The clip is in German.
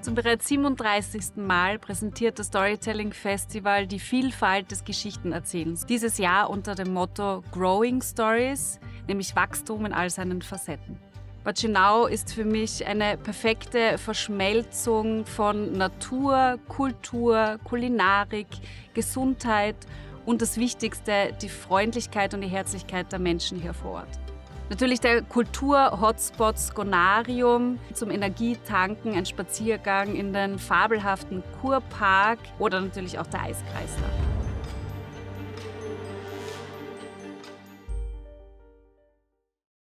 Zum bereits 37. Mal präsentiert das Storytelling Festival die Vielfalt des Geschichtenerzählens. Dieses Jahr unter dem Motto Growing Stories, nämlich Wachstum in all seinen Facetten. Bad Schenau ist für mich eine perfekte Verschmelzung von Natur, Kultur, Kulinarik, Gesundheit und das Wichtigste, die Freundlichkeit und die Herzlichkeit der Menschen hier vor Ort. Natürlich der Kultur-Hotspot Skonarium zum Energietanken, ein Spaziergang in den fabelhaften Kurpark oder natürlich auch der Eiskreislauf.